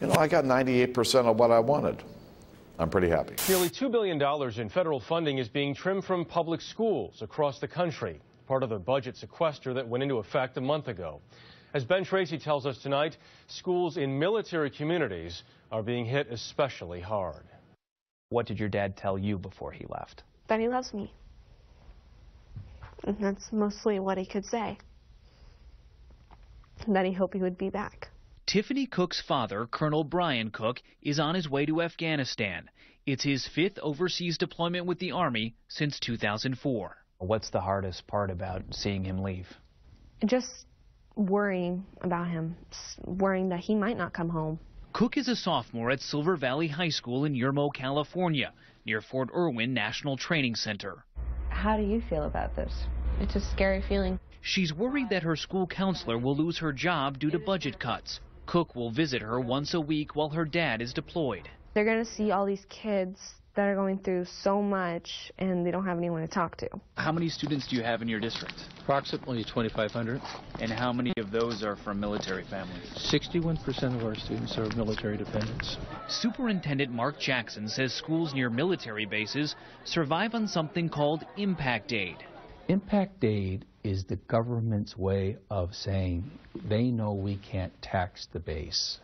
You know, I got 98% of what I wanted. I'm pretty happy. Nearly $2 billion in federal funding is being trimmed from public schools across the country, part of the budget sequester that went into effect a month ago. As Ben Tracy tells us tonight, schools in military communities are being hit especially hard. What did your dad tell you before he left? That he loves me. And that's mostly what he could say. And That he hoped he would be back. Tiffany Cook's father, Colonel Brian Cook, is on his way to Afghanistan. It's his fifth overseas deployment with the Army since 2004. What's the hardest part about seeing him leave? Just worrying about him, worrying that he might not come home. Cook is a sophomore at Silver Valley High School in Yermo, California, near Fort Irwin National Training Center. How do you feel about this? It's a scary feeling. She's worried that her school counselor will lose her job due to budget cuts. Cook will visit her once a week while her dad is deployed. They're going to see all these kids that are going through so much and they don't have anyone to talk to. How many students do you have in your district? Approximately 2,500. And how many of those are from military families? 61% of our students are military dependents. Superintendent Mark Jackson says schools near military bases survive on something called impact aid. Impact aid is the government's way of saying they know we can't tax the base.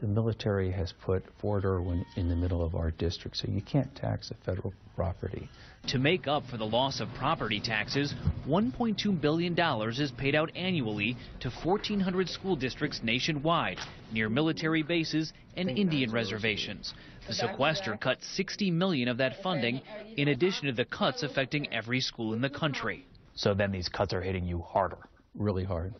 The military has put Fort Irwin in the middle of our district, so you can't tax a federal property. To make up for the loss of property taxes, $1.2 billion is paid out annually to 1,400 school districts nationwide, near military bases and Indian reservations. The sequester cut 60 million of that funding, in addition to the cuts affecting every school in the country. So then these cuts are hitting you harder. Really hard.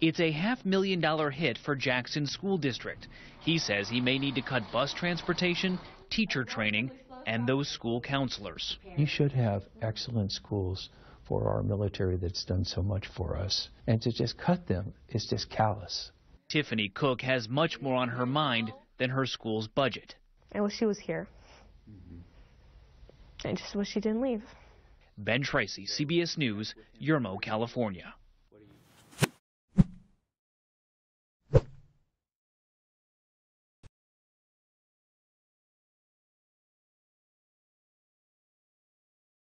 It's a half million dollar hit for Jackson School District. He says he may need to cut bus transportation, teacher training, and those school counselors. You should have excellent schools for our military that's done so much for us. And to just cut them is just callous. Tiffany Cook has much more on her mind than her school's budget. I wish she was here. I just wish she didn't leave. Ben Tracy, CBS News, Yermo, California.